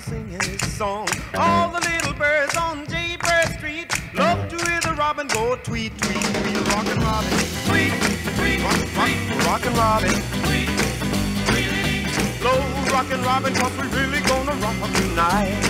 song. All the little birds on Jaybird Street love to hear the robin go tweet, tweet, tweet. Rockin' Robin, tweet, tweet, rock, rock, rockin' Robin, tweet, tweet. Low rockin' Robin, cause we really gonna rock tonight.